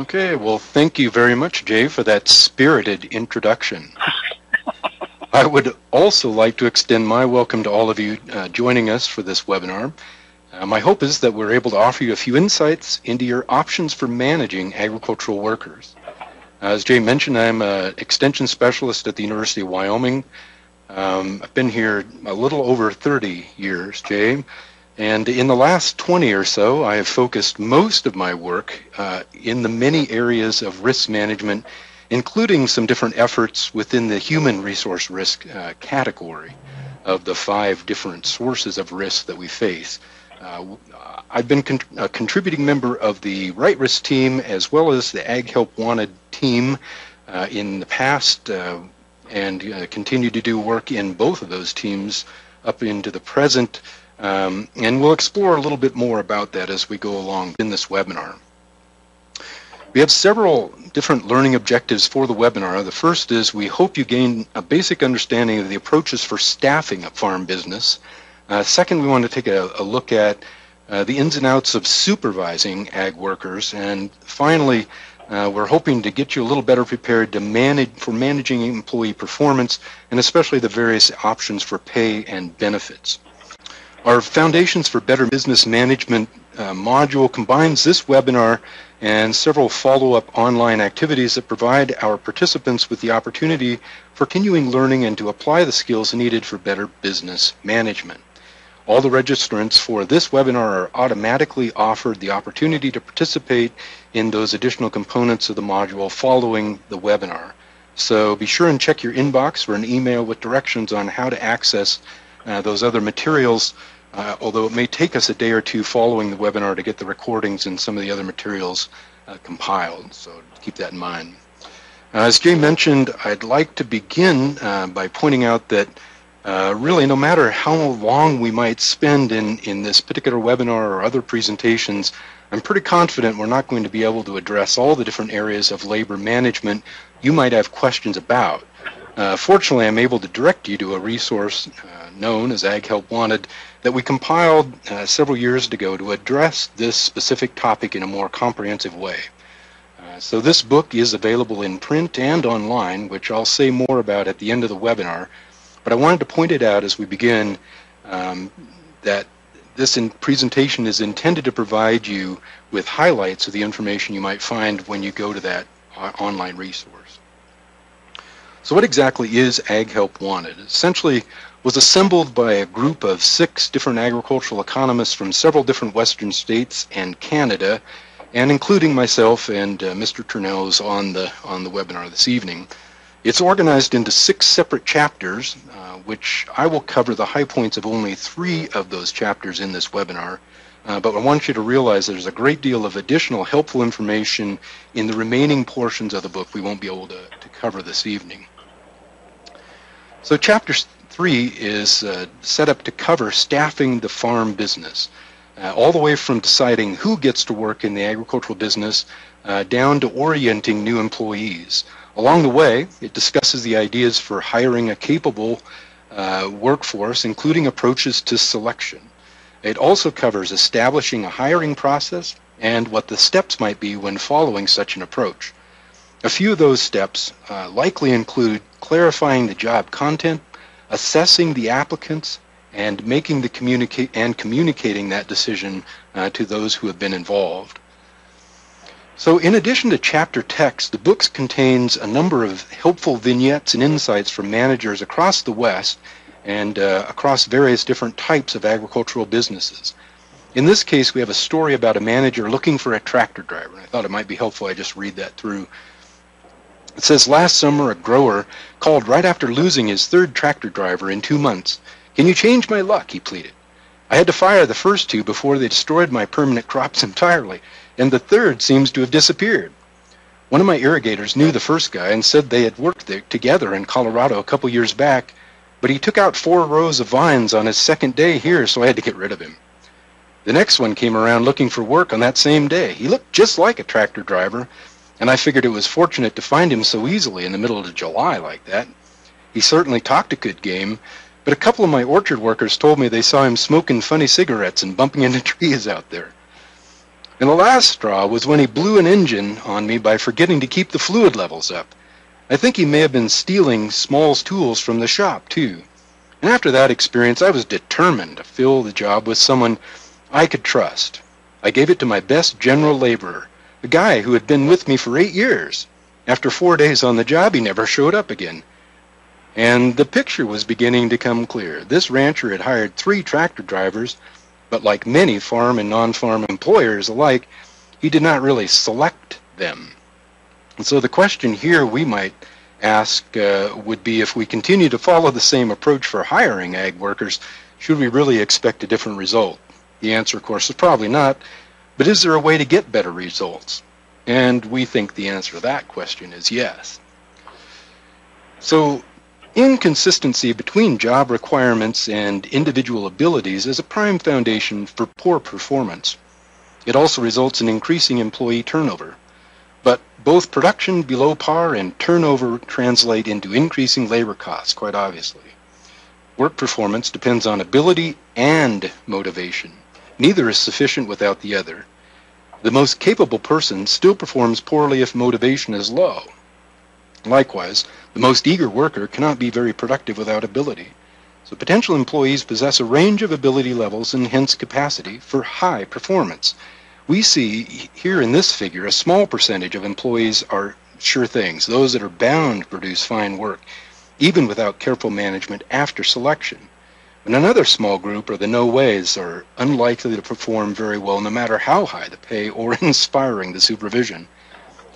Okay, well, thank you very much, Jay, for that spirited introduction. I would also like to extend my welcome to all of you uh, joining us for this webinar. Uh, my hope is that we're able to offer you a few insights into your options for managing agricultural workers. As Jay mentioned, I'm an extension specialist at the University of Wyoming. Um, I've been here a little over 30 years, Jay, and in the last 20 or so, I have focused most of my work uh, in the many areas of risk management, including some different efforts within the human resource risk uh, category of the five different sources of risk that we face. Uh, I've been con- a contributing member of the Right Risk team as well as the Ag Help Wanted team uh, in the past uh, and uh, continue to do work in both of those teams up into the present. Um, and we'll explore a little bit more about that as we go along in this webinar. We have several different learning objectives for the webinar. The first is we hope you gain a basic understanding of the approaches for staffing a farm business. Uh, second, we want to take a, a look at uh, the ins and outs of supervising ag workers. And finally, uh, we're hoping to get you a little better prepared to manage for managing employee performance and especially the various options for pay and benefits. Our Foundations for Better Business Management uh, module combines this webinar and several follow-up online activities that provide our participants with the opportunity for continuing learning and to apply the skills needed for better business management. All the registrants for this webinar are automatically offered the opportunity to participate in those additional components of the module following the webinar. So be sure and check your inbox for an email with directions on how to access those other materials, uh, although it may take us a day or two following the webinar to get the recordings and some of the other materials uh, compiled. So keep that in mind. Uh, as Jay mentioned, I'd like to begin uh, by pointing out that uh, really, no matter how long we might spend in, in this particular webinar or other presentations, I'm pretty confident we're not going to be able to address all the different areas of labor management you might have questions about. Uh, fortunately, I'm able to direct you to a resource uh, known as Ag Help Wanted that we compiled uh, several years ago to address this specific topic in a more comprehensive way. Uh, so this book is available in print and online, which I'll say more about at the end of the webinar. But I wanted to point it out as we begin um, that this presentation is intended to provide you with highlights of the information you might find when you go to that uh, online resource. So what exactly is Ag Help Wanted? Essentially was assembled by a group of six different agricultural economists from several different western states and Canada, and including myself and uh, Mr. Turnells on the on the webinar this evening. It's organized into six separate chapters, uh, which I will cover the high points of only three of those chapters in this webinar. Uh, but I want you to realize there's a great deal of additional helpful information in the remaining portions of the book we won't be able to, to cover this evening. So chapter three is uh, set up to cover staffing the farm business, uh, all the way from deciding who gets to work in the agricultural business uh, down to orienting new employees. Along the way, it discusses the ideas for hiring a capable uh, workforce, including approaches to selection. It also covers establishing a hiring process and what the steps might be when following such an approach. A few of those steps uh, likely include clarifying the job content, assessing the applicants, and making the communicate and communicating that decision uh, to those who have been involved. So in addition to chapter text, the book contains a number of helpful vignettes and insights from managers across the West and uh, across various different types of agricultural businesses. In this case, we have a story about a manager looking for a tractor driver. I thought it might be helpful I just read that through. It says, last summer a grower called right after losing his third tractor driver in two months. Can you change my luck? he pleaded. I had to fire the first two before they destroyed my permanent crops entirely and the third seems to have disappeared. One of my irrigators knew the first guy and said they had worked together in Colorado a couple years back, but he took out four rows of vines on his second day here, so I had to get rid of him. The next one came around looking for work on that same day. He looked just like a tractor driver, and I figured it was fortunate to find him so easily in the middle of July like that. He certainly talked a good game, but a couple of my orchard workers told me they saw him smoking funny cigarettes and bumping into trees out there. And the last straw was when he blew an engine on me by forgetting to keep the fluid levels up. I think he may have been stealing Small's tools from the shop, too. And after that experience, I was determined to fill the job with someone I could trust. I gave it to my best general laborer, a guy who had been with me for eight years. After four days on the job, he never showed up again. And the picture was beginning to come clear. This rancher had hired three tractor drivers, but like many farm and non-farm employers alike, he did not really select them. And so the question here we might ask uh, would be if we continue to follow the same approach for hiring ag workers, should we really expect a different result? The answer, of course, is probably not, but is there a way to get better results? And we think the answer to that question is yes. So Inconsistency between job requirements and individual abilities is a prime foundation for poor performance. It also results in increasing employee turnover. But both production below par and turnover translate into increasing labor costs, quite obviously. Work performance depends on ability and motivation. Neither is sufficient without the other. The most capable person still performs poorly if motivation is low. Likewise, the most eager worker cannot be very productive without ability. So potential employees possess a range of ability levels and hence capacity for high performance. We see here in this figure a small percentage of employees are sure things, those that are bound to produce fine work, even without careful management after selection. And another small group are the no ways are unlikely to perform very well no matter how high the pay or inspiring the supervision.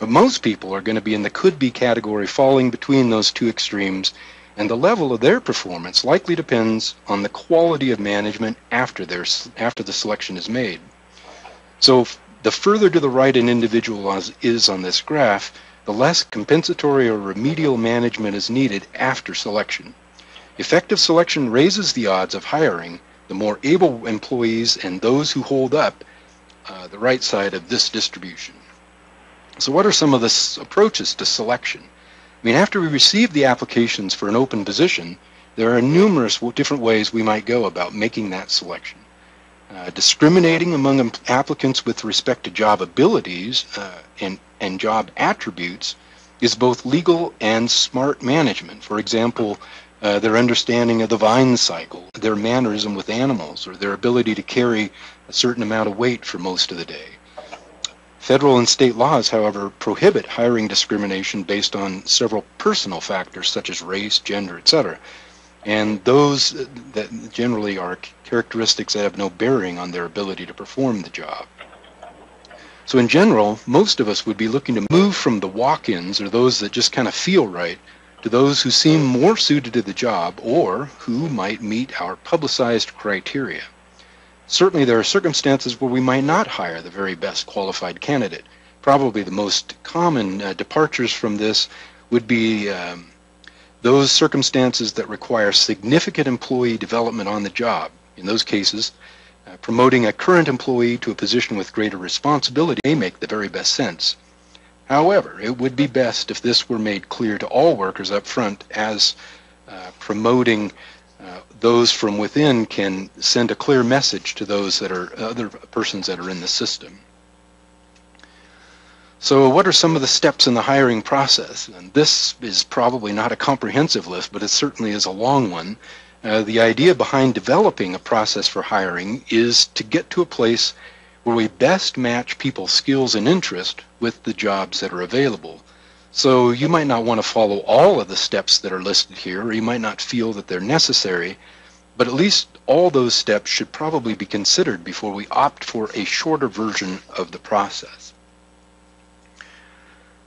But most people are going to be in the could be category falling between those two extremes, and the level of their performance likely depends on the quality of management after, their, after the selection is made. So the further to the right an individual is on this graph, the less compensatory or remedial management is needed after selection. Effective selection raises the odds of hiring the more able employees and those who hold up uh, the right side of this distribution. So what are some of the approaches to selection? I mean, after we receive the applications for an open position, there are numerous different ways we might go about making that selection. Uh, discriminating among applicants with respect to job abilities uh, and, and job attributes is both legal and smart management. For example, uh, their understanding of the vine cycle, their mannerism with animals, or their ability to carry a certain amount of weight for most of the day. Federal and state laws, however, prohibit hiring discrimination based on several personal factors such as race, gender, etc. And those that generally are characteristics that have no bearing on their ability to perform the job. So in general, most of us would be looking to move from the walk-ins or those that just kind of feel right to those who seem more suited to the job or who might meet our publicized criteria. Certainly there are circumstances where we might not hire the very best qualified candidate. Probably the most common uh, departures from this would be um, those circumstances that require significant employee development on the job. In those cases, uh, promoting a current employee to a position with greater responsibility may make the very best sense. However, it would be best if this were made clear to all workers up front as uh, promoting uh, those from within can send a clear message to those that are other persons that are in the system. So what are some of the steps in the hiring process? And this is probably not a comprehensive list, but it certainly is a long one. Uh, the idea behind developing a process for hiring is to get to a place where we best match people's skills and interest with the jobs that are available. So you might not want to follow all of the steps that are listed here, or you might not feel that they're necessary, but at least all those steps should probably be considered before we opt for a shorter version of the process.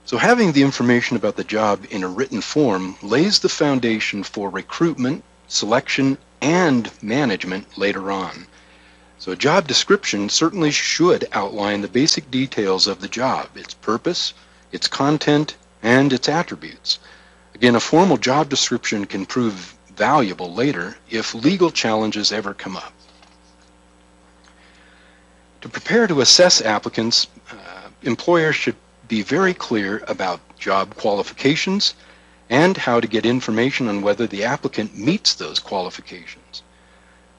So having the information about the job in a written form lays the foundation for recruitment, selection, and management later on. So a job description certainly should outline the basic details of the job, its purpose, its content, and its attributes. Again, a formal job description can prove valuable later if legal challenges ever come up. To prepare to assess applicants, uh, employers should be very clear about job qualifications and how to get information on whether the applicant meets those qualifications.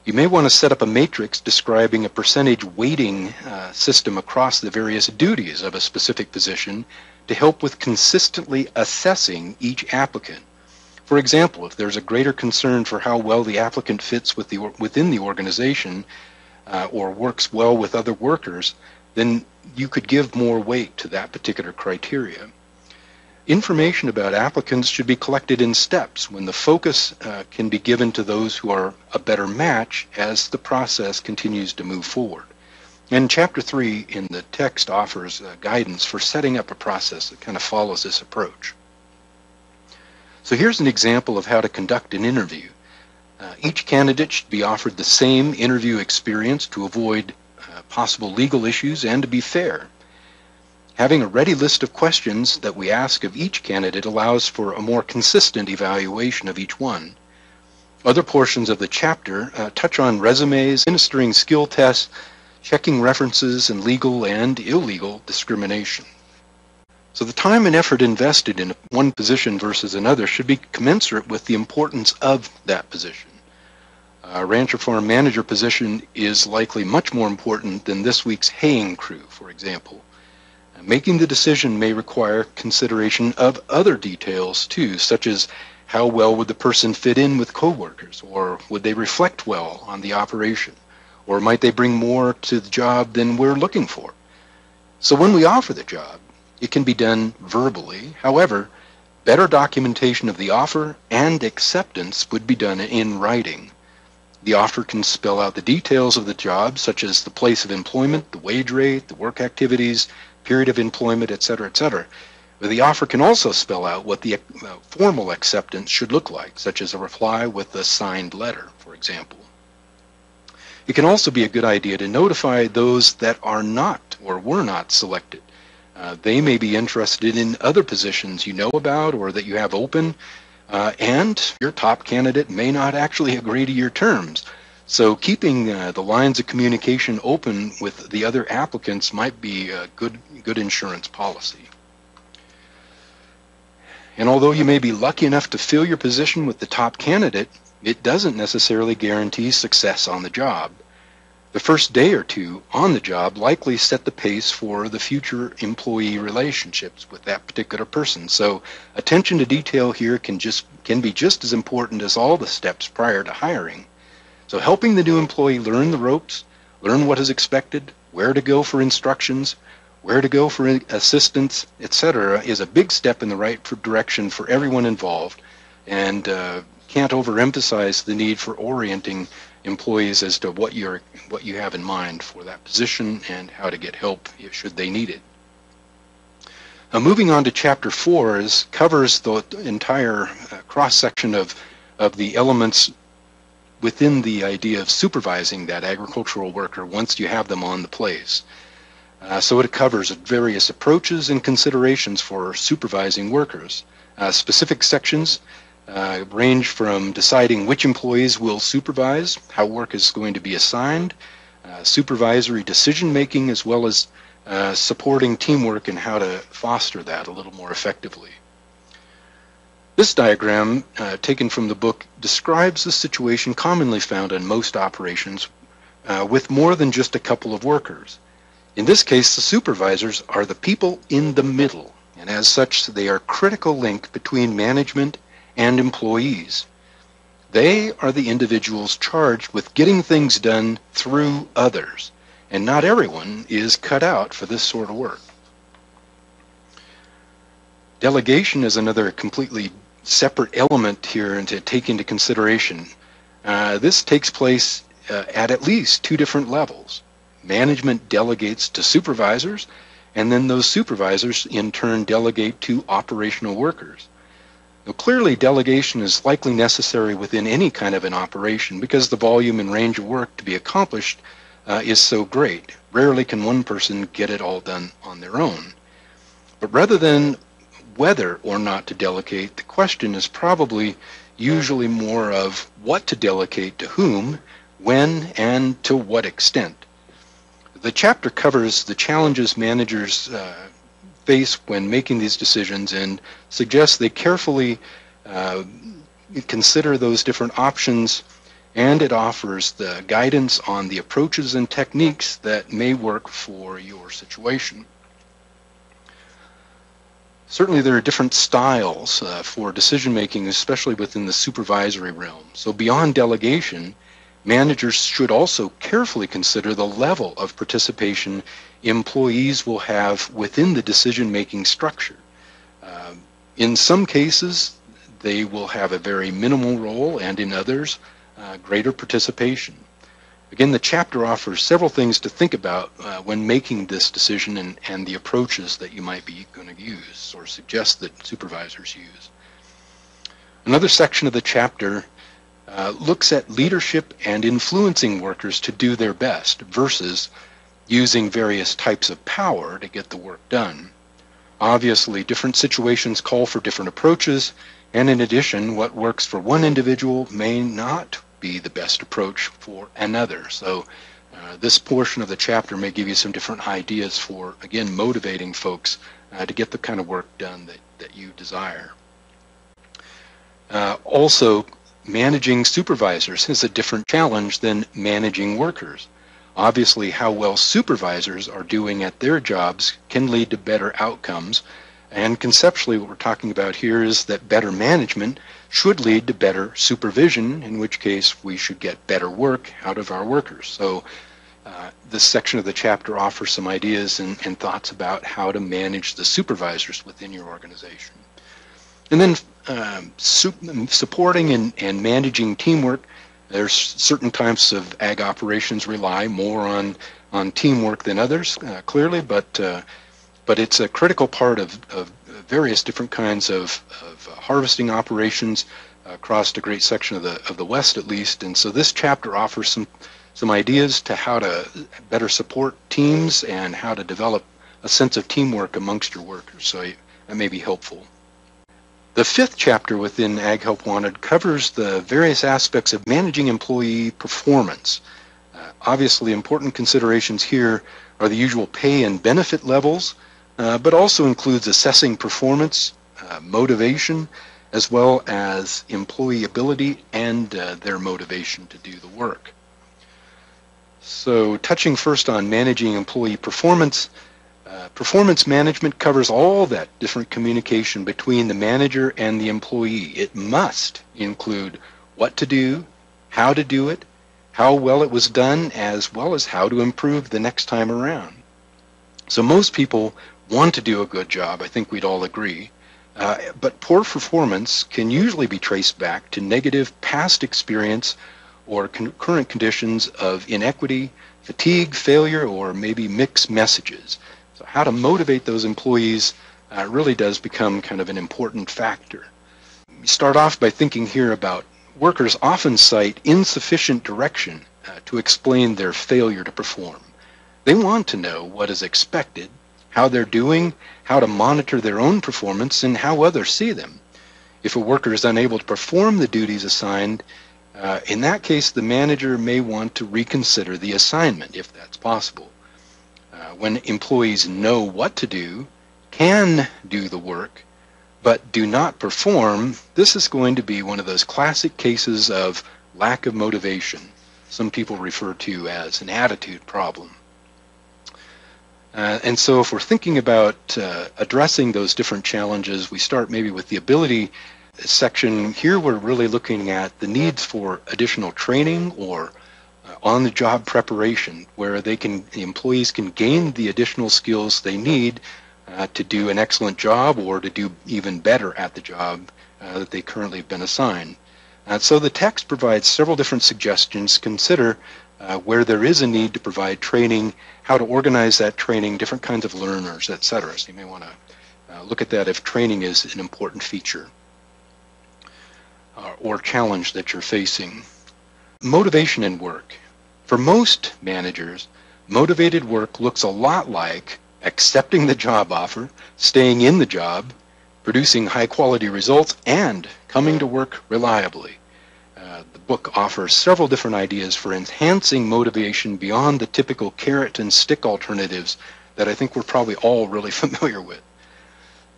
You may want to set up a matrix describing a percentage weighting uh, system across the various duties of a specific position to help with consistently assessing each applicant. For example, if there's a greater concern for how well the applicant fits with the, within the organization uh, or works well with other workers, then you could give more weight to that particular criteria. Information about applicants should be collected in steps when the focus uh, can be given to those who are a better match as the process continues to move forward. And chapter 3 in the text offers uh, guidance for setting up a process that kind of follows this approach. So here's an example of how to conduct an interview. Uh, each candidate should be offered the same interview experience to avoid uh, possible legal issues and to be fair. Having a ready list of questions that we ask of each candidate allows for a more consistent evaluation of each one. Other portions of the chapter uh, touch on resumes, administering skill tests, checking references, and legal and illegal discrimination. So the time and effort invested in one position versus another should be commensurate with the importance of that position. A rancher farm manager position is likely much more important than this week's haying crew, for example. Making the decision may require consideration of other details too, such as how well would the person fit in with coworkers, or would they reflect well on the operation, or might they bring more to the job than we're looking for? So when we offer the job, it can be done verbally. However, better documentation of the offer and acceptance would be done in writing. The offer can spell out the details of the job, such as the place of employment, the wage rate, the work activities, period of employment, etc., etc. But the offer can also spell out what the uh, formal acceptance should look like, such as a reply with a signed letter, for example. It can also be a good idea to notify those that are not or were not selected uh, they may be interested in other positions you know about or that you have open, uh, and your top candidate may not actually agree to your terms. So keeping uh, the lines of communication open with the other applicants might be a good, good insurance policy. And although you may be lucky enough to fill your position with the top candidate, it doesn't necessarily guarantee success on the job. The first day or two on the job likely set the pace for the future employee relationships with that particular person. So attention to detail here can just can be just as important as all the steps prior to hiring. So helping the new employee learn the ropes, learn what is expected, where to go for instructions, where to go for assistance, etc., is a big step in the right direction for everyone involved, and uh, can't overemphasize the need for orienting employees as to what you're what you have in mind for that position and how to get help should they need it. Now, moving on to chapter four is covers the entire uh, cross section of of the elements within the idea of supervising that agricultural worker once you have them on the place. Uh, so it covers various approaches and considerations for supervising workers. Uh, specific sections uh, range from deciding which employees will supervise, how work is going to be assigned, uh, supervisory decision making, as well as uh, supporting teamwork and how to foster that a little more effectively. This diagram, uh, taken from the book, describes the situation commonly found in most operations uh, with more than just a couple of workers. In this case, the supervisors are the people in the middle, and as such, they are a critical link between management and employees. They are the individuals charged with getting things done through others, and not everyone is cut out for this sort of work. Delegation is another completely separate element here and to take into consideration. Uh, this takes place uh, at at least two different levels. Management delegates to supervisors, and then those supervisors in turn delegate to operational workers. Now, clearly, delegation is likely necessary within any kind of an operation because the volume and range of work to be accomplished uh, is so great. Rarely can one person get it all done on their own. But rather than whether or not to delegate, the question is probably usually more of what to delegate to whom, when, and to what extent. The chapter covers the challenges managers uh, face when making these decisions and suggests they carefully uh, consider those different options and it offers the guidance on the approaches and techniques that may work for your situation. Certainly there are different styles uh, for decision making, especially within the supervisory realm. So beyond delegation, managers should also carefully consider the level of participation employees will have within the decision making structure. Uh, in some cases, they will have a very minimal role, and in others, uh, greater participation. Again, the chapter offers several things to think about uh, when making this decision and, and the approaches that you might be going to use or suggest that supervisors use. Another section of the chapter uh, looks at leadership and influencing workers to do their best versus using various types of power to get the work done. Obviously, different situations call for different approaches, and in addition, what works for one individual may not be the best approach for another. So uh, this portion of the chapter may give you some different ideas for, again, motivating folks uh, to get the kind of work done that, that you desire. Uh, also, managing supervisors is a different challenge than managing workers. Obviously, how well supervisors are doing at their jobs can lead to better outcomes. And conceptually, what we're talking about here is that better management should lead to better supervision, in which case we should get better work out of our workers. So uh, this section of the chapter offers some ideas and, and, thoughts about how to manage the supervisors within your organization. And then um, su supporting and, and managing teamwork, there's certain types of ag operations rely more on, on teamwork than others, uh, clearly, but, uh, but it's a critical part of, of various different kinds of, of uh, harvesting operations across a great section of the of the West, at least. And so this chapter offers some some ideas to how to better support teams and how to develop a sense of teamwork amongst your workers. So that may be helpful. The fifth chapter within Ag Help Wanted covers the various aspects of managing employee performance. Uh, obviously, important considerations here are the usual pay and benefit levels, uh, but also includes assessing performance, uh, motivation, as well as employee ability and uh, their motivation to do the work. So touching first on managing employee performance, uh, performance management covers all that different communication between the manager and the employee. It must include what to do, how to do it, how well it was done, as well as how to improve the next time around. So most people want to do a good job, I think we'd all agree. Uh, but poor performance can usually be traced back to negative past experience or con current conditions of inequity, fatigue, failure, or maybe mixed messages. So how to motivate those employees uh, really does become kind of an important factor. We start off by thinking here about workers often cite insufficient direction uh, to explain their failure to perform. They want to know what is expected how they're doing, how to monitor their own performance, and how others see them. If a worker is unable to perform the duties assigned, uh, in that case, the manager may want to reconsider the assignment if that's possible. Uh, when employees know what to do, can do the work, but do not perform, this is going to be one of those classic cases of lack of motivation, some people refer to as an attitude problem. Uh, and so if we're thinking about uh, addressing those different challenges, we start maybe with the ability section. Here we're really looking at the needs for additional training or uh, on-the-job preparation where they can, the employees can gain the additional skills they need uh, to do an excellent job or to do even better at the job uh, that they currently have been assigned. Uh, so the text provides several different suggestions. Consider uh, where there is a need to provide training, how to organize that training, different kinds of learners, etc. So you may want to uh, look at that if training is an important feature uh, or challenge that you're facing. Motivation in work. For most managers, motivated work looks a lot like accepting the job offer, staying in the job, producing high quality results, and coming to work reliably book offers several different ideas for enhancing motivation beyond the typical carrot and stick alternatives that I think we're probably all really familiar with.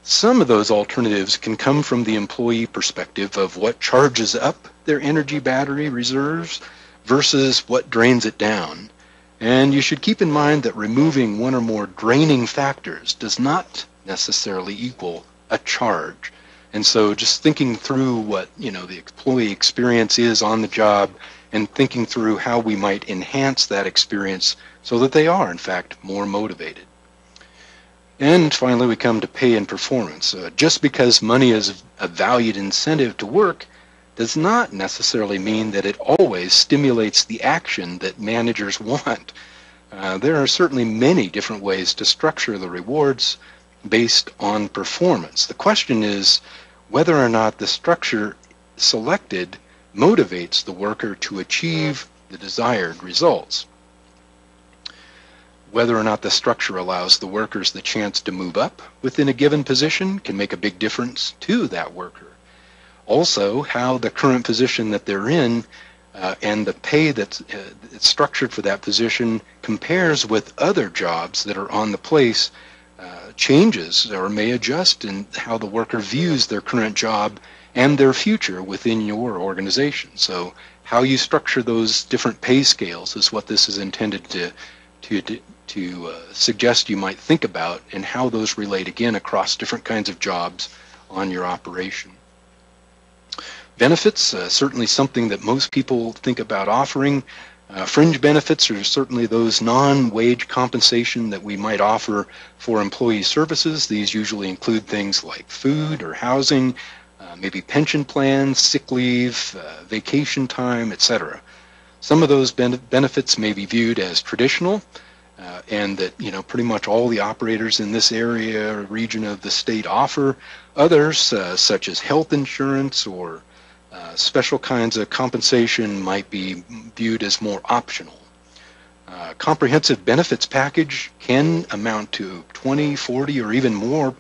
Some of those alternatives can come from the employee perspective of what charges up their energy battery reserves versus what drains it down. And you should keep in mind that removing one or more draining factors does not necessarily equal a charge. And so just thinking through what, you know, the employee experience is on the job and thinking through how we might enhance that experience so that they are, in fact, more motivated. And finally, we come to pay and performance. Uh, just because money is a valued incentive to work does not necessarily mean that it always stimulates the action that managers want. Uh, there are certainly many different ways to structure the rewards based on performance. The question is whether or not the structure selected motivates the worker to achieve the desired results. Whether or not the structure allows the workers the chance to move up within a given position can make a big difference to that worker also how the current position that they're in uh, and the pay that's uh, structured for that position compares with other jobs that are on the place changes or may adjust in how the worker views their current job and their future within your organization. So how you structure those different pay scales is what this is intended to to to uh, suggest you might think about and how those relate again across different kinds of jobs on your operation. Benefits, uh, certainly something that most people think about offering. Uh, fringe benefits are certainly those non-wage compensation that we might offer for employee services. These usually include things like food or housing, uh, maybe pension plans, sick leave, uh, vacation time, etc. Some of those ben benefits may be viewed as traditional, uh, and that you know pretty much all the operators in this area or region of the state offer. Others, uh, such as health insurance or uh, special kinds of compensation might be viewed as more optional. Uh, comprehensive benefits package can amount to 20, 40, or even more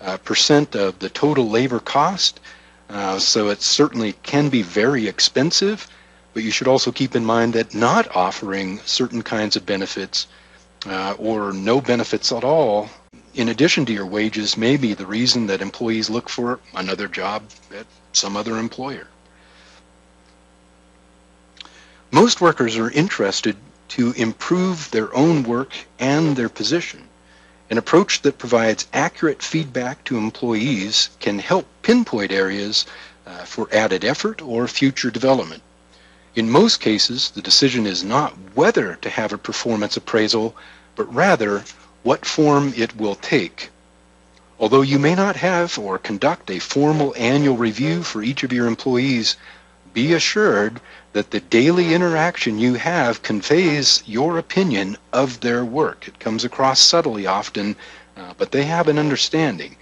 uh, percent of the total labor cost. Uh, so it certainly can be very expensive, but you should also keep in mind that not offering certain kinds of benefits uh, or no benefits at all in addition to your wages may be the reason that employees look for another job at some other employer. Most workers are interested to improve their own work and their position. An approach that provides accurate feedback to employees can help pinpoint areas uh, for added effort or future development. In most cases, the decision is not whether to have a performance appraisal, but rather what form it will take. Although you may not have or conduct a formal annual review for each of your employees, be assured that the daily interaction you have conveys your opinion of their work. It comes across subtly often, uh, but they have an understanding.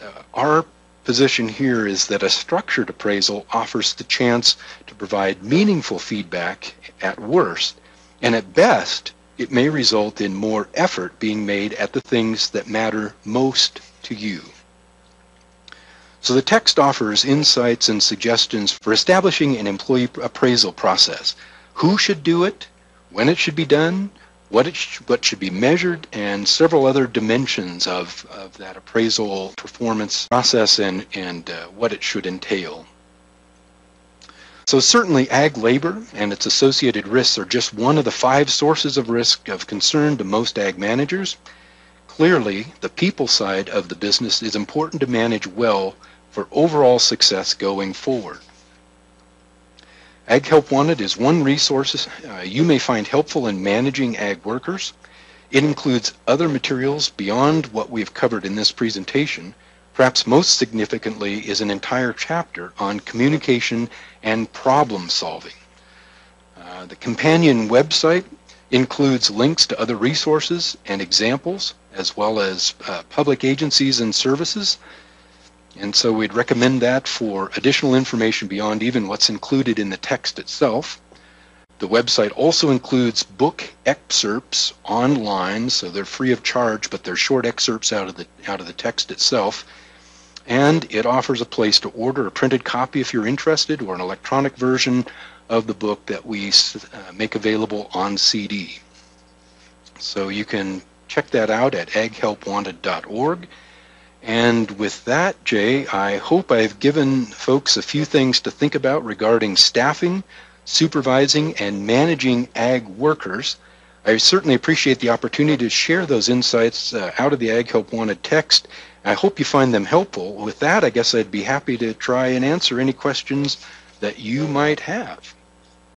Uh, our position here is that a structured appraisal offers the chance to provide meaningful feedback at worst, and at best, it may result in more effort being made at the things that matter most to you. So the text offers insights and suggestions for establishing an employee appraisal process. Who should do it, when it should be done, what, sh what should be measured, and several other dimensions of, of that appraisal performance process and, and uh, what it should entail. So certainly ag labor and its associated risks are just one of the five sources of risk of concern to most ag managers. Clearly, the people side of the business is important to manage well for overall success going forward. Ag Help Wanted is one resource uh, you may find helpful in managing ag workers. It includes other materials beyond what we've covered in this presentation. Perhaps most significantly is an entire chapter on communication and problem solving. Uh, the companion website includes links to other resources and examples, as well as uh, public agencies and services and so we'd recommend that for additional information beyond even what's included in the text itself. The website also includes book excerpts online, so they're free of charge, but they're short excerpts out of the out of the text itself. And it offers a place to order a printed copy if you're interested, or an electronic version of the book that we uh, make available on CD. So you can check that out at aghelpwanted.org. And with that, Jay, I hope I've given folks a few things to think about regarding staffing, supervising, and managing ag workers. I certainly appreciate the opportunity to share those insights uh, out of the Ag Help Wanted text. I hope you find them helpful. With that, I guess I'd be happy to try and answer any questions that you might have.